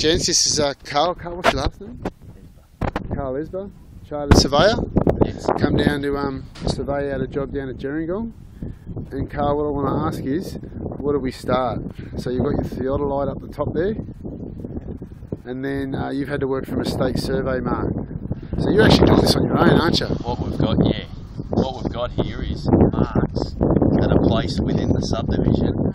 Gents, this is uh, Carl. Carl, what's your last name? Carl Esba, chartered surveyor. Yes. Come down to um, survey out a job down at Gerringong. And Carl, what I want to ask is, where do we start? So you've got your theodolite up the top there, and then uh, you've had to work from a state survey mark. So you're actually doing this on your own, aren't you? What we've got, yeah. What we've got here is marks that are placed within the subdivision.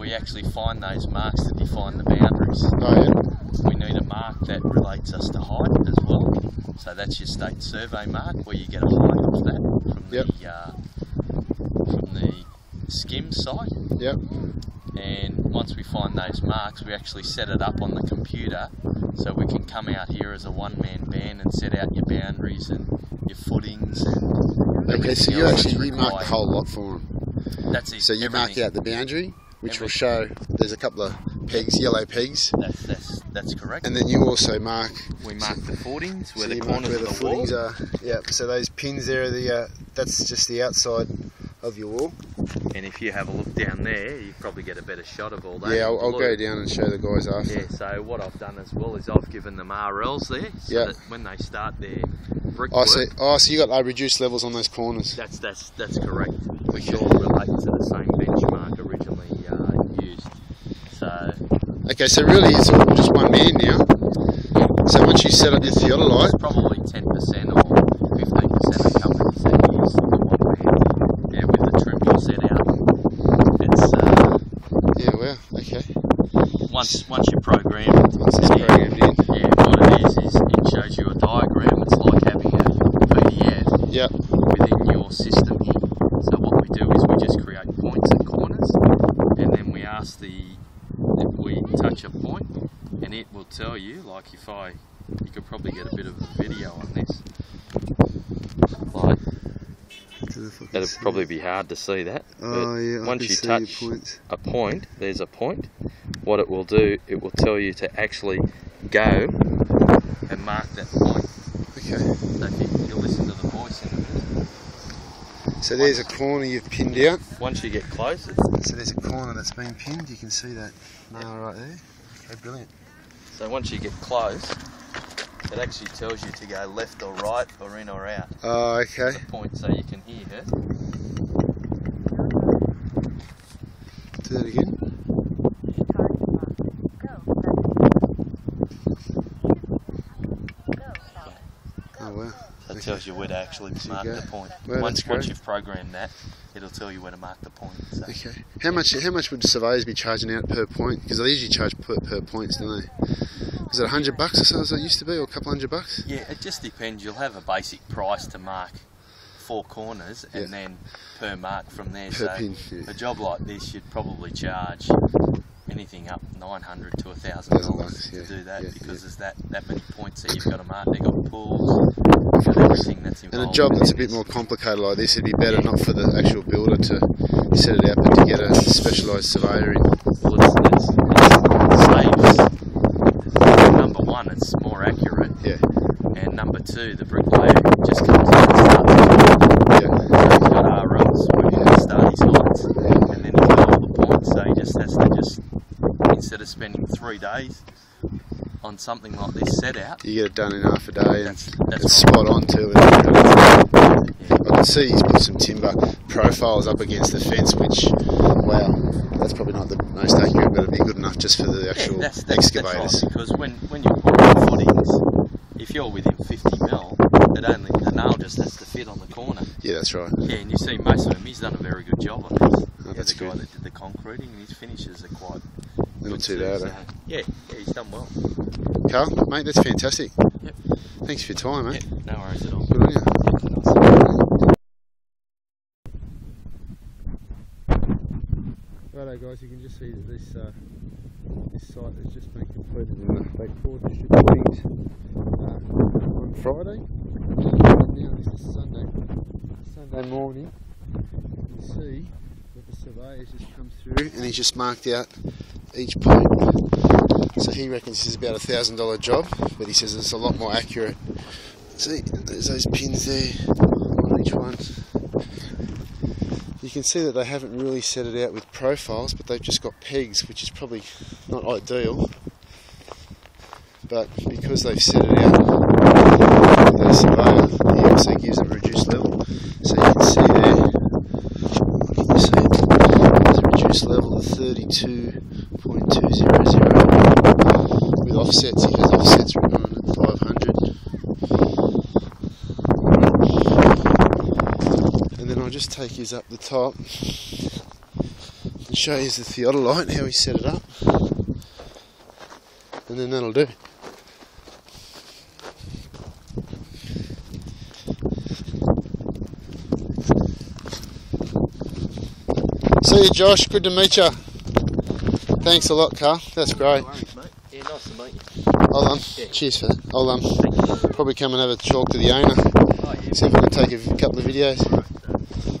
We actually find those marks to define the boundaries. Oh yeah. We need a mark that relates us to height as well. So that's your state survey mark where you get a height off that from Yep. the uh, from the skim site. Yep. and once we find those marks, we actually set it up on the computer so we can come out here as a one-man band and set out your boundaries and your footings and Okay, so you actually you mark the whole lot for them. That's it. So you mark out the boundary, which will show there's a couple of pegs, yellow pegs, That's, that's, that's correct. and then you also mark we mark the footings where so the corners where of the the, wall. footings are. Yeah. So those pins there are the uh, that's just the outside of your wall. And if you have a look down there, you probably get a better shot of all that. Yeah, I'll, I'll go down and show the guys after. Yeah, so what I've done as well is I've given them RLs there, so that when they start their brickwork, Oh, so oh, so you got uh, reduced levels on those corners. That's that's that's correct. Which Okay. all relate to the same benchmark used. So Okay, so really it's all just one man now. So once you set up your theodolite, probably ten percent or fifteen percent of companies that use the one man. Yeah, with the trim you set out. It's uh, yeah, well, okay. once once you program it, Once it's yeah, programmed in, yeah, what it is is it shows you a diagram. It's like having a PDF yep. within your system here. So what we do is we just create points and corners, and then we ask the if point, and it will tell you. Like if I, you could probably get a bit of a video on this. Like it'd probably be hard to see that. Oh yeah, once you touch a point, there's a point. What it will do, it will tell you to actually go and mark that point. Okay. So if you, you'll listen to the voice in a minute. So there's a corner you've pinned out. Once you get close, it's So there's a corner that's been pinned. You can see that nail right there. Okay, brilliant. So once you get close, it actually tells you to go left or right or in or out. Oh, okay. The point so you can hear her. Do that again. Oh wow. So it tells you where to actually There mark the point. Well, once once you've programmed that, it'll tell you where to mark the point. So Okay. How much? How much would surveyors be charging out per point? Because they usually charge per, per points, don't they? Is it a hundred bucks or so as it used to be, or a couple hundred bucks? yeah, it just depends. You'll have a basic price to mark four corners, and Yeah. then per mark from there. Per so. Yeah. a job like this, you'd probably charge anything up nine hundred to a thousand Thousand dollars bucks, to do that yeah, because yeah. there's that that many points that you've got to mark. They've got pools, they've got everything that's And a job that's a bit more complicated like this, it'd be better not for the actual builder to set it out, but to get a specialised surveyor in. Well, it's, it's, it saves. Number one, it's more accurate, Yeah. and number two, the bricklayer just comes in and starts. Yeah. So he's got RLs where he can start his heights, and then he's got all the points. So he just has to just instead of spending three days on something like this set out, You get it done in half a day, and that's that's it's spot on too. I can see he's put some timber profiles up against the fence, which, wow, that's probably not the most accurate, but it'd be good enough just for the actual yeah, that's, that's, that's excavators. right, because when, when you put on footings, if you're within 50 mil, it only the nail just has to fit on the corner. Yeah, that's right. Yeah, and you see most of them, he's done a very good job on this. Oh, yeah, that's the good. That did the concreting, and his finishes are quite Not good too too, bad. so, eh? yeah, yeah, he's done well. Carl, mate, that's fantastic. Yep. Thanks for your time, mate. Yeah, no worries at all. Good on you. Righto guys, you can just see that this uh, this site has just been completed and uh, they poured the strip footings uh, on Friday. And now this is Sunday, Sunday morning. You can see that the surveyor's just come through and he's just marked out each point. So he reckons this is about a thousand dollar job, but he says it's a lot more accurate. See, there's those pins there on each one. You can see that they haven't really set it out with profiles, but they've just got pegs, which is probably not ideal. but because they've set it out with their surveyor, he also gives a reduced level. So you can see there, you can see reduced level of 32.200 with offsets. He has offsets written on at 500. And then I'll just take his up the top and show you the theodolite, how he set it up. And then that'll do. See you, Josh. Good to meet you. Thanks a lot, Carl. That's great. Yeah, nice to meet you. Hold on. Yeah. Cheers for that. I'll um, probably come and have a talk to the owner. Oh, yeah. See if I can take a couple of videos.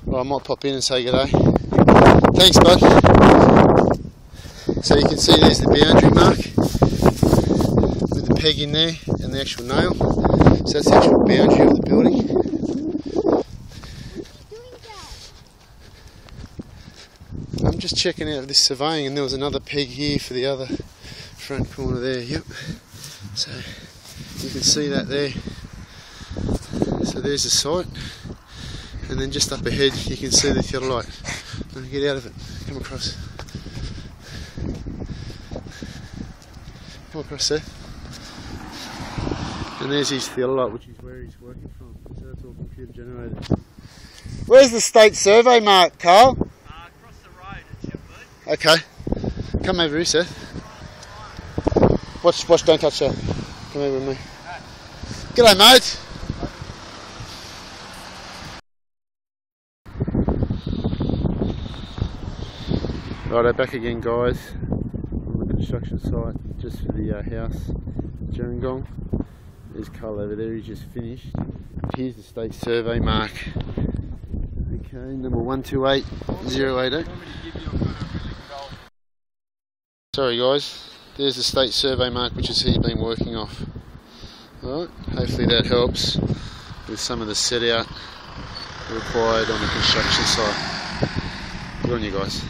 Or I might pop in and say good day. Thanks, bud. So you can see there's the boundary mark with the peg in there and the actual nail. So that's the actual boundary of the building. Just checking out of this surveying and there was another peg here for the other front corner there, yep. So you can see that there. So there's the site. And then just up ahead you can see the theodolite. Now get out of it. Come across. Come across there. And there's his theodolite, which is where he's working from. So that's all computer generated. Where's the state survey mark, Carl? Uh, across the road at Chipwood. Okay. Come over here, Seth. Watch, watch, don't touch that. Come over with me. G'day, mate. Righto, back again, guys. On the construction site, just for the uh, house, Gerringong. There's Carl over there, he's just finished. Here's the state survey mark. Okay, number 128080. Sorry guys, there's the state survey mark which is he's been working off. Alright, hopefully that helps with some of the set out required on the construction site. Good on you guys.